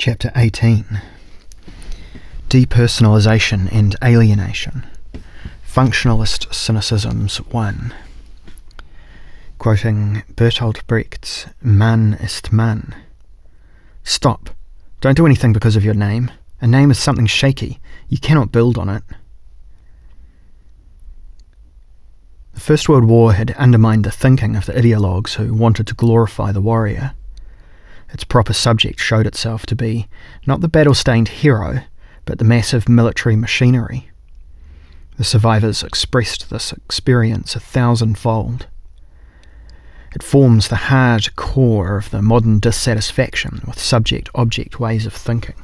Chapter 18 Depersonalization and Alienation Functionalist Cynicisms 1 Quoting Bertolt Brecht's Mann ist Mann Stop. Don't do anything because of your name. A name is something shaky. You cannot build on it. The First World War had undermined the thinking of the ideologues who wanted to glorify the warrior. Its proper subject showed itself to be not the battle stained hero, but the massive military machinery. The survivors expressed this experience a thousandfold. It forms the hard core of the modern dissatisfaction with subject object ways of thinking.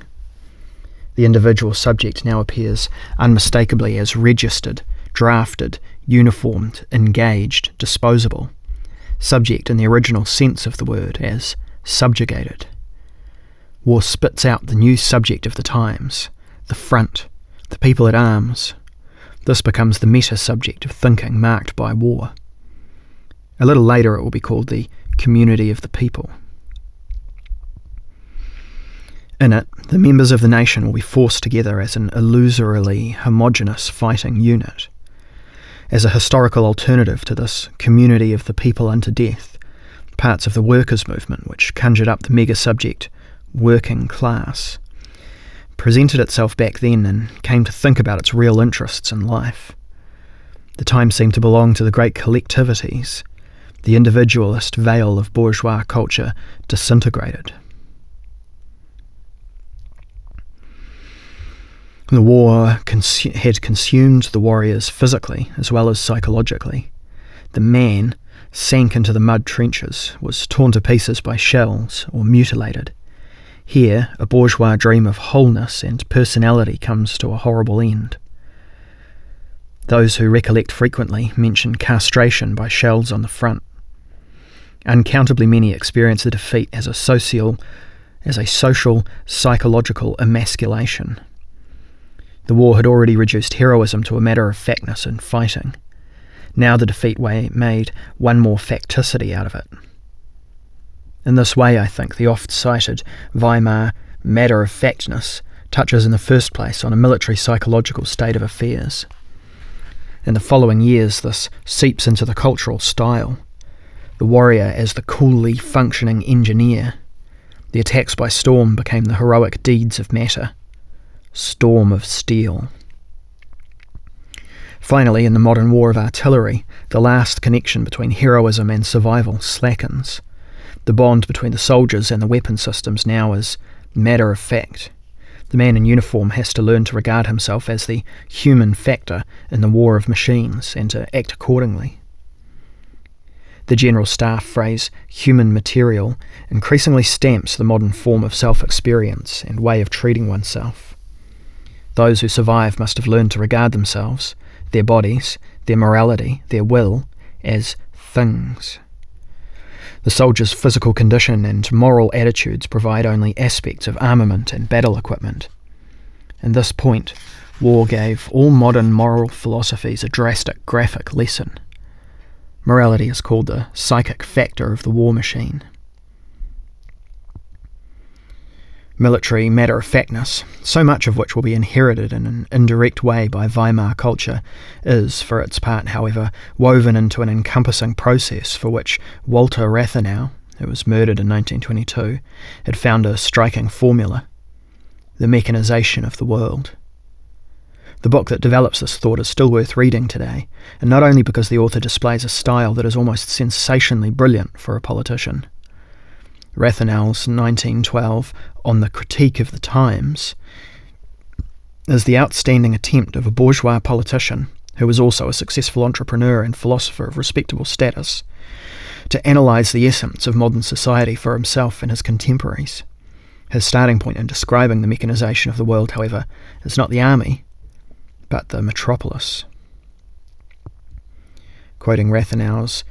The individual subject now appears unmistakably as registered, drafted, uniformed, engaged, disposable. Subject in the original sense of the word as subjugated. War spits out the new subject of the times, the front, the people at arms. This becomes the meta subject of thinking marked by war. A little later, it will be called the community of the people. In it, the members of the nation will be forced together as an illusorily homogenous fighting unit. As a historical alternative to this community of the people unto death, parts of the workers' movement, which conjured up the mega subject working class, presented itself back then and came to think about its real interests in life. The time seemed to belong to the great collectivities. The individualist veil of bourgeois culture disintegrated. The war cons- had consumed the warriors physically as well as psychologically. The man sank into the mud trenches, was torn to pieces by shells, or mutilated. Here, a bourgeois dream of wholeness and personality comes to a horrible end. Those who recollect frequently mention castration by shells on the front. Uncountably many experience the defeat as a social, as a social, psychological emasculation. The war had already reduced heroism to a matter of factness and fighting. Now the defeat way made one more facticity out of it. In this way, I think, the oft cited Weimar matter of factness touches in the first place on a military psychological state of affairs. In the following years, this seeps into the cultural style. The warrior as the coolly functioning engineer. The attacks by storm became the heroic deeds of matter. Storm of steel. Finally, in the modern war of artillery, the last connection between heroism and survival slackens. The bond between the soldiers and the weapon systems now is matter of fact. The man in uniform has to learn to regard himself as the human factor in the war of machines and to act accordingly. The General Staff phrase human material increasingly stamps the modern form of self experience and way of treating oneself. Those who survive must have learned to regard themselves their bodies, their morality, their will, as things. The soldier's physical condition and moral attitudes provide only aspects of armament and battle equipment. In this point, war gave all modern moral philosophies a drastic graphic lesson. Morality is called the psychic factor of the war machine. Military matter of factness, so much of which will be inherited in an indirect way by Weimar culture, is, for its part, however, woven into an encompassing process for which Walter Rathenau, who was murdered in 1922, had found a striking formula the mechanization of the world. The book that develops this thought is still worth reading today, and not only because the author displays a style that is almost sensationally brilliant for a politician Rathenau's 1912 On the Critique of the Times, is the outstanding attempt of a bourgeois politician, who was also a successful entrepreneur and philosopher of respectable status, to analyse the essence of modern society for himself and his contemporaries. His starting point in describing the mechanisation of the world, however, is not the army, but the metropolis. Quoting Rathenau's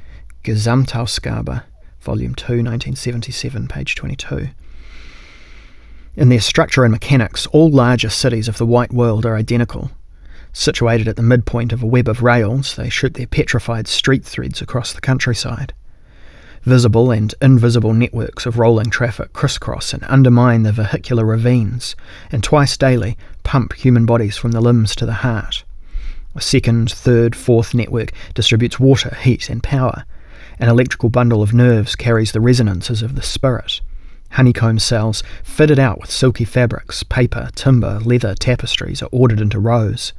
Gesamtausgabe Volume 2, 1977, page 22. In their structure and mechanics, all larger cities of the white world are identical. Situated at the midpoint of a web of rails, they shoot their petrified street threads across the countryside. Visible and invisible networks of rolling traffic crisscross and undermine the vehicular ravines, and twice daily pump human bodies from the limbs to the heart. A second, third, fourth network distributes water, heat, and power. An electrical bundle of nerves carries the resonances of the spirit. Honeycomb cells, fitted out with silky fabrics, paper, timber, leather, tapestries, are ordered into rows.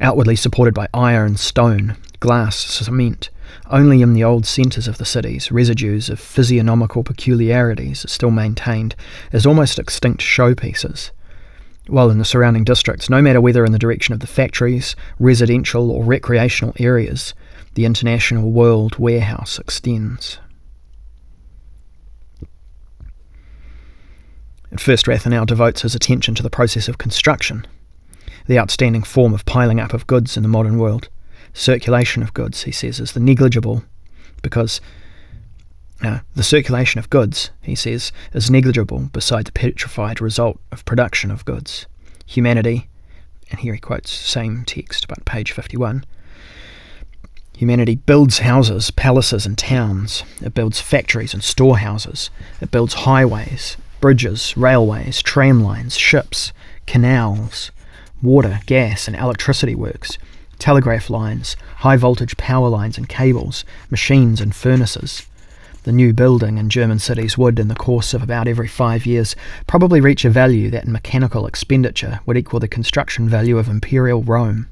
Outwardly supported by iron, stone, glass, cement, only in the old centres of the cities, residues of physiognomical peculiarities are still maintained as almost extinct showpieces. While in the surrounding districts, no matter whether in the direction of the factories, residential, or recreational areas, the international world warehouse extends. At first, Rathenau devotes his attention to the process of construction, the outstanding form of piling up of goods in the modern world circulation of goods, he says, is the negligible because uh, the circulation of goods, he says, is negligible beside the petrified result of production of goods. Humanity, and here he quotes same text, but page 51. Humanity builds houses, palaces, and towns. It builds factories and storehouses. It builds highways, bridges, railways, tram lines, ships, canals, water, gas, and electricity works telegraph lines, high voltage power lines and cables, machines and furnaces. The new building in German cities would, in the course of about every five years, probably reach a value that in mechanical expenditure would equal the construction value of imperial Rome.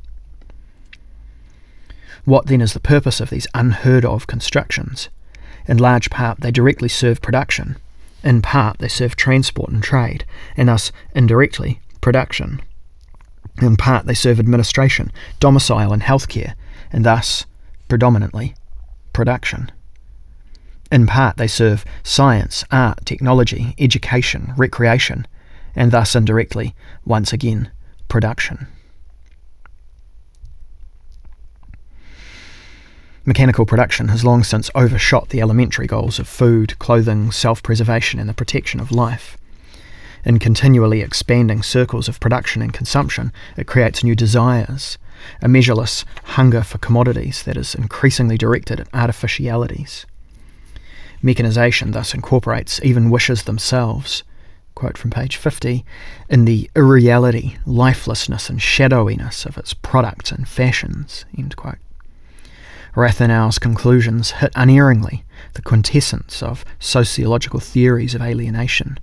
What then is the purpose of these unheard of constructions? In large part, they directly serve production. In part, they serve transport and trade, and thus, indirectly, production. In part, they serve administration, domicile, and healthcare, and thus, predominantly, production. In part, they serve science, art, technology, education, recreation, and thus indirectly, once again, production. Mechanical production has long since overshot the elementary goals of food, clothing, self preservation, and the protection of life. In continually expanding circles of production and consumption, it creates new desires, a measureless hunger for commodities that is increasingly directed at artificialities. Mechanization thus incorporates even wishes themselves. Quote from page 50 in the irreality, lifelessness, and shadowiness of its products and fashions. End quote. Rathenau's conclusions hit unerringly the quintessence of sociological theories of alienation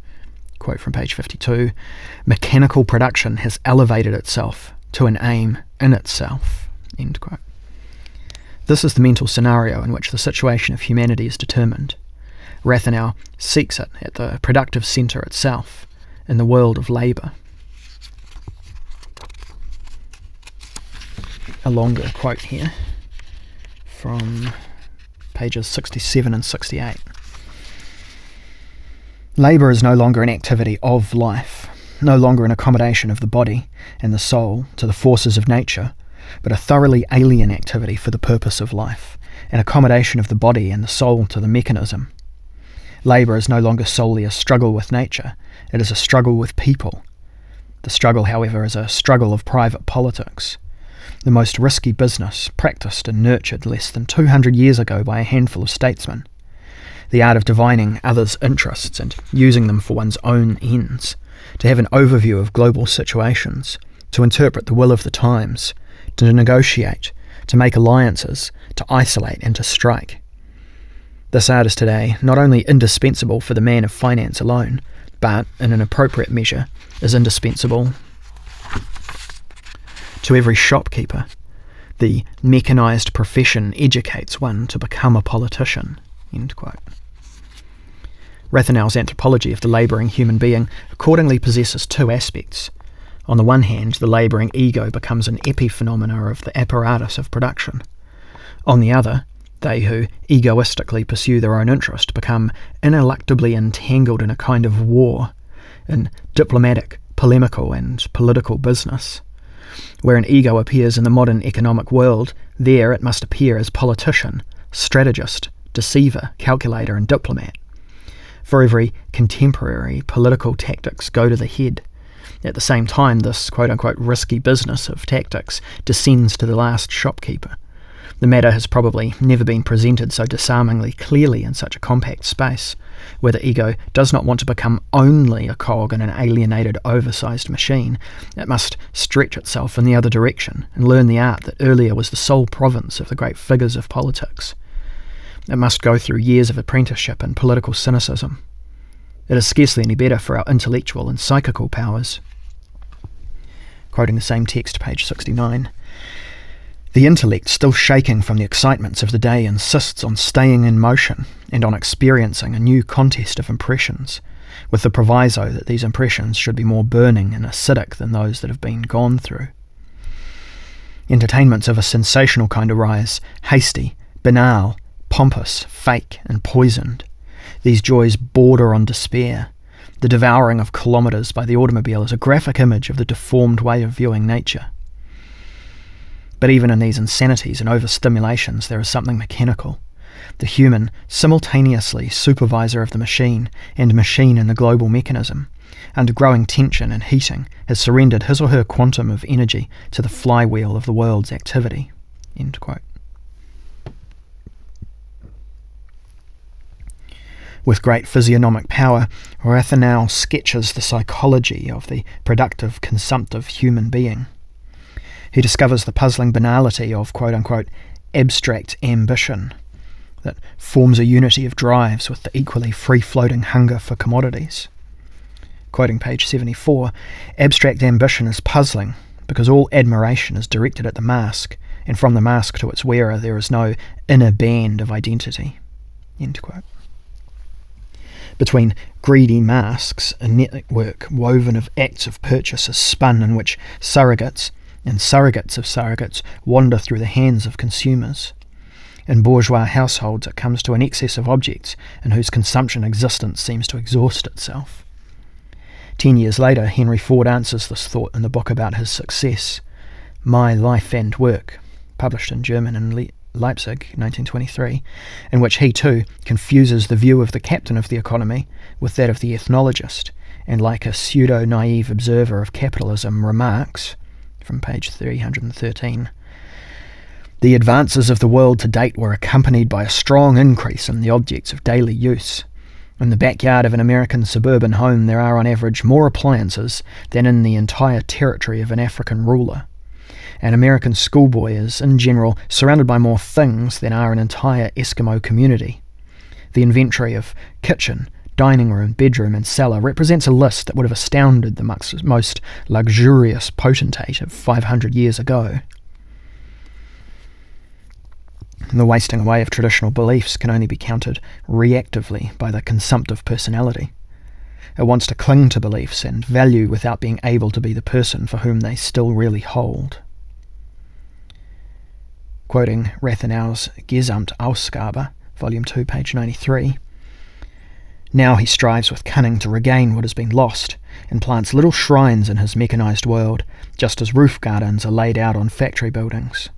quote from page 52 mechanical production has elevated itself to an aim in itself. End quote. This is the mental scenario in which the situation of humanity is determined. Rathenau seeks it at the productive centre itself, in the world of labour. A longer quote here from pages 67 and 68. Labour is no longer an activity of life, no longer an accommodation of the body and the soul to the forces of nature, but a thoroughly alien activity for the purpose of life, an accommodation of the body and the soul to the mechanism. Labour is no longer solely a struggle with nature, it is a struggle with people. The struggle, however, is a struggle of private politics. The most risky business, practiced and nurtured less than 200 years ago by a handful of statesmen the art of divining others' interests and using them for one's own ends, to have an overview of global situations, to interpret the will of the times, to negotiate, to make alliances, to isolate, and to strike. This art is today not only indispensable for the man of finance alone, but, in an appropriate measure, is indispensable to every shopkeeper. The mechanized profession educates one to become a politician. Rathenau's anthropology of the labouring human being accordingly possesses two aspects. On the one hand, the labouring ego becomes an epiphenomena of the apparatus of production. On the other, they who egoistically pursue their own interest become ineluctably entangled in a kind of war, in diplomatic, polemical, and political business. Where an ego appears in the modern economic world, there it must appear as politician, strategist, deceiver, calculator, and diplomat. For every contemporary, political tactics go to the head. At the same time, this quote unquote risky business of tactics descends to the last shopkeeper. The matter has probably never been presented so disarmingly clearly in such a compact space, where the ego does not want to become only a cog in an alienated, oversized machine. It must stretch itself in the other direction and learn the art that earlier was the sole province of the great figures of politics. It must go through years of apprenticeship and political cynicism. It is scarcely any better for our intellectual and psychical powers. Quoting the same text, page 69. The intellect, still shaking from the excitements of the day, insists on staying in motion and on experiencing a new contest of impressions, with the proviso that these impressions should be more burning and acidic than those that have been gone through. Entertainments of a sensational kind arise, hasty, banal, pompous, fake, and poisoned. These joys border on despair. The devouring of kilometres by the automobile is a graphic image of the deformed way of viewing nature. But even in these insanities and overstimulations, there is something mechanical. The human, simultaneously supervisor of the machine and machine in the global mechanism, under growing tension and heating, has surrendered his or her quantum of energy to the flywheel of the world's activity. With great physiognomic power, Rathenau sketches the psychology of the productive, consumptive human being. He discovers the puzzling banality of quote unquote abstract ambition that forms a unity of drives with the equally free floating hunger for commodities. Quoting page 74, abstract ambition is puzzling because all admiration is directed at the mask, and from the mask to its wearer there is no inner band of identity. Between greedy masks, a network woven of acts of purchase is spun in which surrogates, and surrogates of surrogates wander through the hands of consumers. In bourgeois households, it comes to an excess of objects in whose consumption existence seems to exhaust itself. Ten years later, Henry Ford answers this thought in the book about his success, My Life and Work, published in German in Le- Leipzig, 1923, in which he too confuses the view of the captain of the economy with that of the ethnologist, and like a pseudo naive observer of capitalism, remarks from page 313. The advances of the world to date were accompanied by a strong increase in the objects of daily use. In the backyard of an American suburban home, there are on average more appliances than in the entire territory of an African ruler. An American schoolboy is, in general, surrounded by more things than are an entire Eskimo community. The inventory of kitchen, dining room, bedroom, and cellar represents a list that would have astounded the most luxurious potentate of 500 years ago. The wasting away of traditional beliefs can only be countered reactively by the consumptive personality. It wants to cling to beliefs and value without being able to be the person for whom they still really hold. Quoting Rathenau's Gesamtausgabe, Volume 2, page 93, now he strives with cunning to regain what has been lost, and plants little shrines in his mechanized world, just as roof gardens are laid out on factory buildings.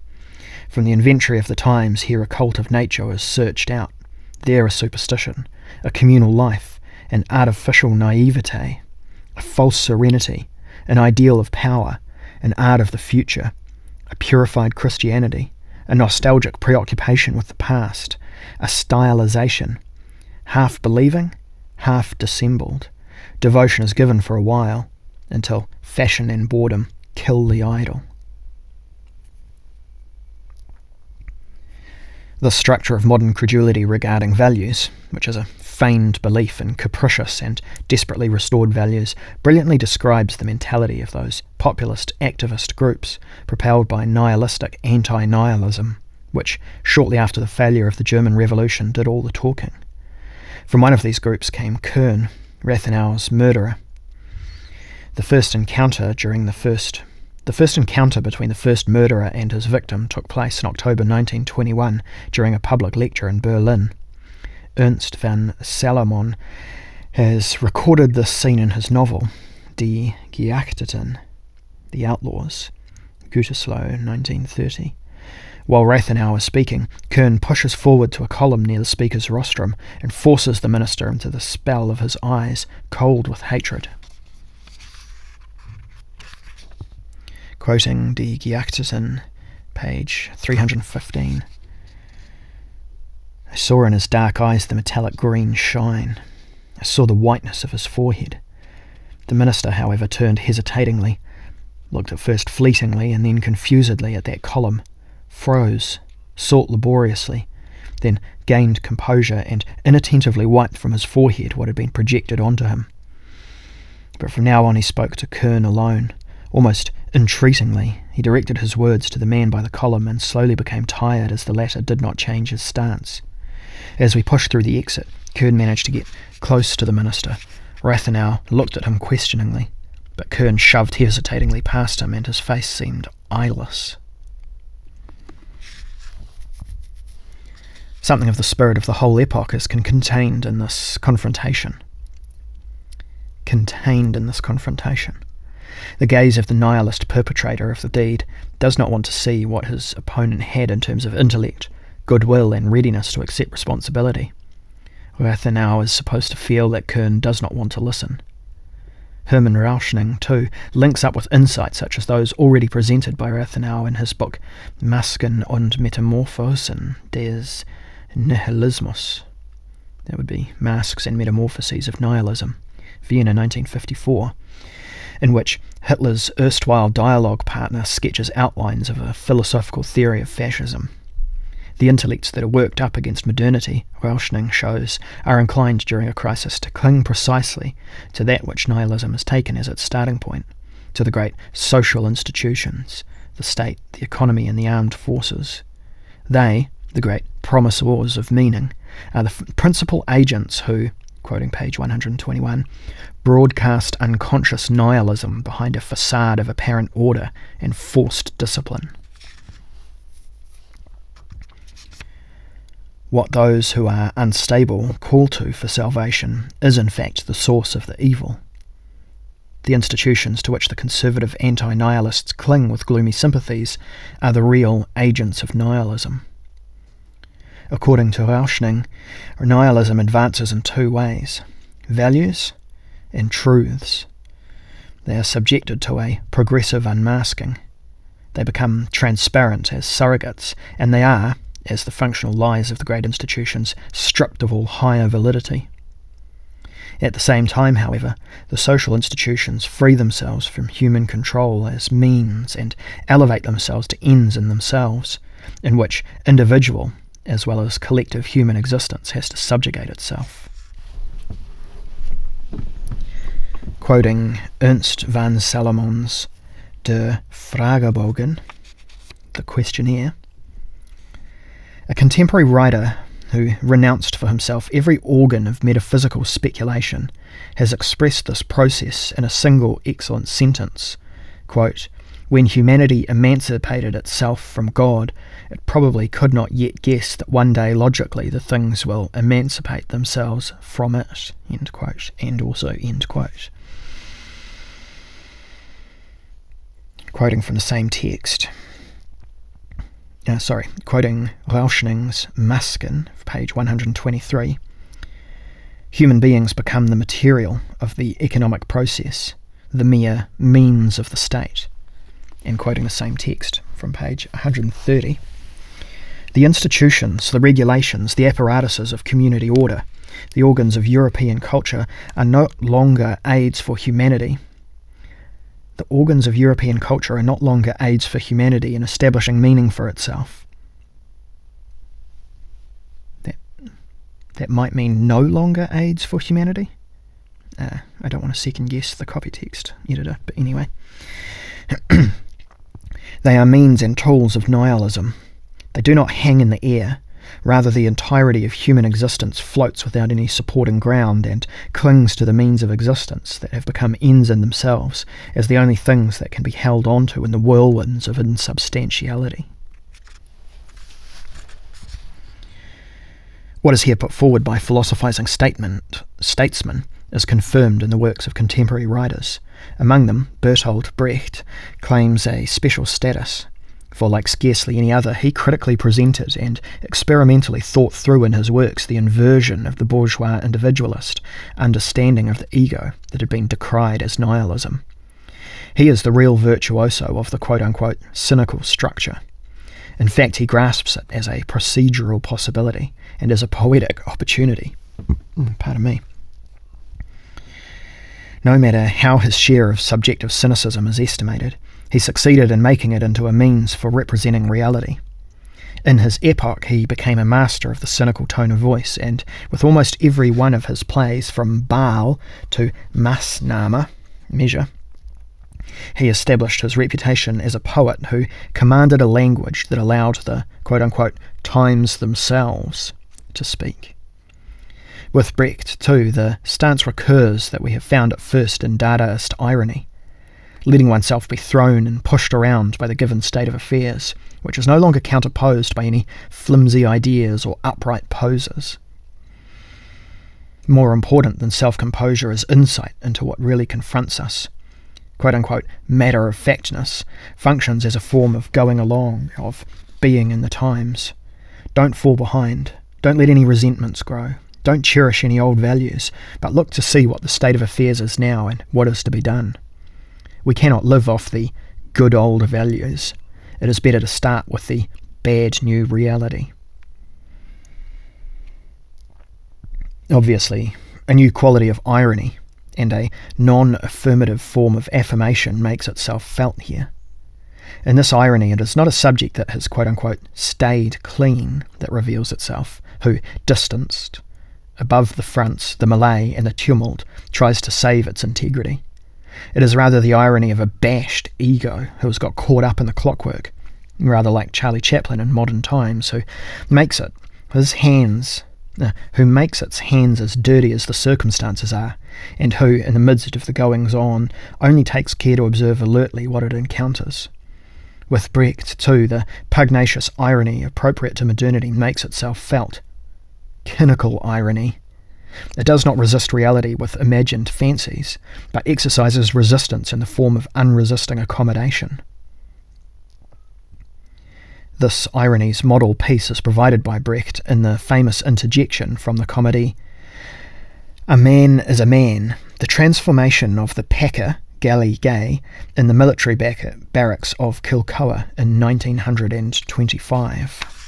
From the inventory of the times, here a cult of nature is searched out, there a superstition, a communal life, an artificial naivete, a false serenity, an ideal of power, an art of the future, a purified Christianity, a nostalgic preoccupation with the past, a stylization, half believing, half dissembled. Devotion is given for a while, until fashion and boredom kill the idol. The structure of modern credulity regarding values, which is a feigned belief in capricious and desperately restored values, brilliantly describes the mentality of those populist activist groups propelled by nihilistic anti nihilism, which, shortly after the failure of the German Revolution, did all the talking. From one of these groups came Kern, Rathenau's murderer. The first encounter during the first the first encounter between the first murderer and his victim took place in October 1921 during a public lecture in Berlin. Ernst von Salomon has recorded this scene in his novel, Die Geachteten, The Outlaws, Gütersloh, 1930. While Rathenau is speaking, Kern pushes forward to a column near the speaker's rostrum and forces the minister into the spell of his eyes, cold with hatred. Quoting Die Geachteten, page 315. I saw in his dark eyes the metallic green shine. I saw the whiteness of his forehead. The minister, however, turned hesitatingly, looked at first fleetingly and then confusedly at that column, froze, sought laboriously, then gained composure and inattentively wiped from his forehead what had been projected onto him. But from now on he spoke to Kern alone, almost entreatingly. He directed his words to the man by the column and slowly became tired as the latter did not change his stance. As we pushed through the exit, Kern managed to get close to the minister. Rathenau looked at him questioningly, but Kern shoved hesitatingly past him and his face seemed eyeless. Something of the spirit of the whole epoch is contained in this confrontation. Contained in this confrontation. The gaze of the nihilist perpetrator of the deed does not want to see what his opponent had in terms of intellect, goodwill, and readiness to accept responsibility. Rathenau is supposed to feel that Kern does not want to listen. Hermann Rauschning, too, links up with insights such as those already presented by Rathenau in his book Masken und Metamorphosen des Nihilismus. That would be Masks and Metamorphoses of Nihilism, Vienna 1954, in which Hitler's erstwhile dialogue partner sketches outlines of a philosophical theory of fascism. The intellects that are worked up against modernity, Rauschning shows, are inclined during a crisis to cling precisely to that which nihilism has taken as its starting point, to the great social institutions, the state, the economy, and the armed forces. They, the great promisors of meaning, are the f- principal agents who, quoting page 121, broadcast unconscious nihilism behind a facade of apparent order and forced discipline. What those who are unstable call to for salvation is in fact the source of the evil. The institutions to which the conservative anti nihilists cling with gloomy sympathies are the real agents of nihilism. According to Rauschning, nihilism advances in two ways values and truths. They are subjected to a progressive unmasking. They become transparent as surrogates, and they are, as the functional lies of the great institutions, stripped of all higher validity. At the same time, however, the social institutions free themselves from human control as means and elevate themselves to ends in themselves, in which individual as well as collective human existence, has to subjugate itself. Quoting Ernst von Salomon's Der Fragebogen, the questionnaire, a contemporary writer who renounced for himself every organ of metaphysical speculation has expressed this process in a single excellent sentence quote, when humanity emancipated itself from God, it probably could not yet guess that one day logically the things will emancipate themselves from it. End quote. And also end quote. Quoting from the same text. Uh, sorry, quoting Rauschning's Masken, page 123. Human beings become the material of the economic process, the mere means of the state and quoting the same text from page 130. The institutions, the regulations, the apparatuses of community order, the organs of European culture are no longer aids for humanity. The organs of European culture are not longer aids for humanity in establishing meaning for itself. That, that might mean no longer aids for humanity. Uh, I don't want to second guess the copy text editor, but anyway. They are means and tools of nihilism. They do not hang in the air. Rather, the entirety of human existence floats without any supporting ground and clings to the means of existence that have become ends in themselves as the only things that can be held on to in the whirlwinds of insubstantiality. What is here put forward by philosophizing statement, statesmen is confirmed in the works of contemporary writers. Among them, Bertolt Brecht claims a special status, for like scarcely any other, he critically presented and experimentally thought through in his works the inversion of the bourgeois individualist understanding of the ego that had been decried as nihilism. He is the real virtuoso of the quote unquote cynical structure. In fact, he grasps it as a procedural possibility and as a poetic opportunity. Mm, pardon me. No matter how his share of subjective cynicism is estimated, he succeeded in making it into a means for representing reality. In his epoch, he became a master of the cynical tone of voice, and with almost every one of his plays, from Baal to Maßnahme, measure, he established his reputation as a poet who commanded a language that allowed the quote unquote times themselves to speak. With Brecht, too, the stance recurs that we have found at first in Dadaist irony, letting oneself be thrown and pushed around by the given state of affairs, which is no longer counterposed by any flimsy ideas or upright poses. More important than self composure is insight into what really confronts us. Quote unquote matter of factness functions as a form of going along, of being in the times. Don't fall behind. Don't let any resentments grow. Don't cherish any old values, but look to see what the state of affairs is now and what is to be done. We cannot live off the good old values. It is better to start with the bad new reality. Obviously, a new quality of irony and a non affirmative form of affirmation makes itself felt here. In this irony, it is not a subject that has quote unquote stayed clean that reveals itself, who, distanced, above the fronts, the melee, and the tumult, tries to save its integrity. It is rather the irony of a bashed ego who has got caught up in the clockwork, rather like Charlie Chaplin in modern times, who makes it, his hands, uh, who makes its hands as dirty as the circumstances are, and who, in the midst of the goings on, only takes care to observe alertly what it encounters. With Brecht, too, the pugnacious irony appropriate to modernity makes itself felt, cynical irony. It does not resist reality with imagined fancies, but exercises resistance in the form of unresisting accommodation. This irony's model piece is provided by Brecht in the famous interjection from the comedy A Man is a Man, the transformation of the packer, Galy Gay, in the military barracks of Kilkoa in 1925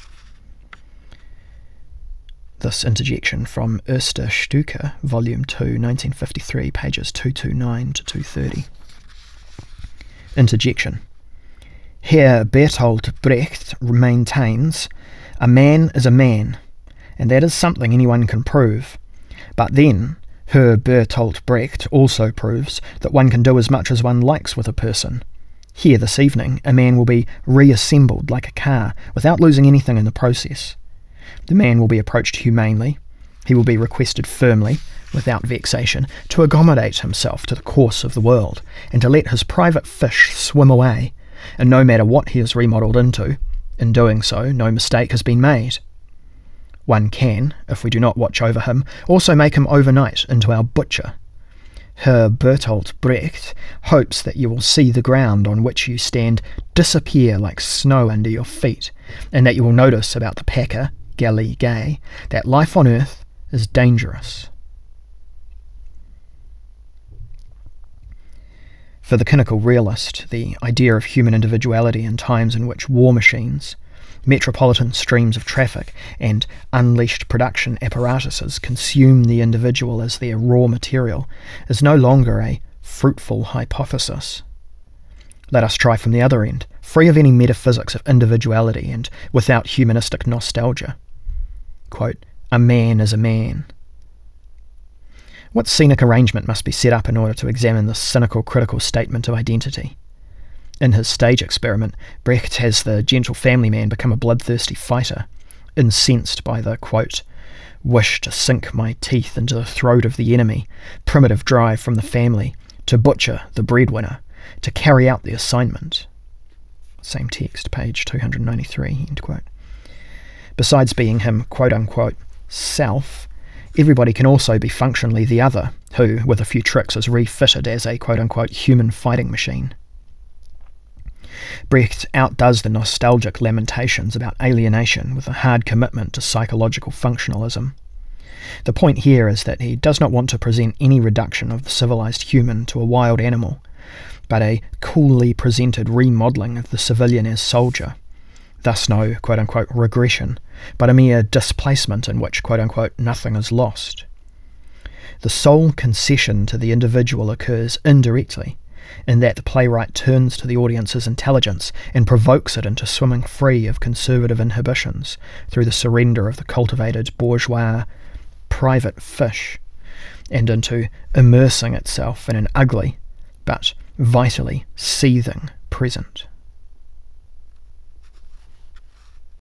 this interjection from Erste Stücke, Volume 2, 1953, pages 229 to 230. Interjection. Here Bertolt Brecht maintains a man is a man, and that is something anyone can prove. But then, Herr Bertolt Brecht also proves that one can do as much as one likes with a person. Here this evening, a man will be reassembled like a car without losing anything in the process. The man will be approached humanely. He will be requested firmly, without vexation, to accommodate himself to the course of the world, and to let his private fish swim away, and no matter what he is remodelled into, in doing so no mistake has been made. One can, if we do not watch over him, also make him overnight into our butcher. Herr Bertolt Brecht hopes that you will see the ground on which you stand disappear like snow under your feet, and that you will notice about the packer Galy Gay, that life on Earth is dangerous. For the cynical realist, the idea of human individuality in times in which war machines, metropolitan streams of traffic, and unleashed production apparatuses consume the individual as their raw material is no longer a fruitful hypothesis. Let us try from the other end, free of any metaphysics of individuality and without humanistic nostalgia quote, a man is a man. What scenic arrangement must be set up in order to examine this cynical critical statement of identity? In his stage experiment, Brecht has the gentle family man become a bloodthirsty fighter, incensed by the, quote, wish to sink my teeth into the throat of the enemy, primitive drive from the family, to butcher the breadwinner, to carry out the assignment. Same text, page 293, end quote. Besides being him, quote unquote, self, everybody can also be functionally the other, who, with a few tricks, is refitted as a quote unquote human fighting machine. Brecht outdoes the nostalgic lamentations about alienation with a hard commitment to psychological functionalism. The point here is that he does not want to present any reduction of the civilized human to a wild animal, but a coolly presented remodelling of the civilian as soldier, thus no quote unquote regression, but a mere displacement in which quote unquote nothing is lost. The sole concession to the individual occurs indirectly, in that the playwright turns to the audience's intelligence and provokes it into swimming free of conservative inhibitions through the surrender of the cultivated bourgeois private fish, and into immersing itself in an ugly but vitally seething present.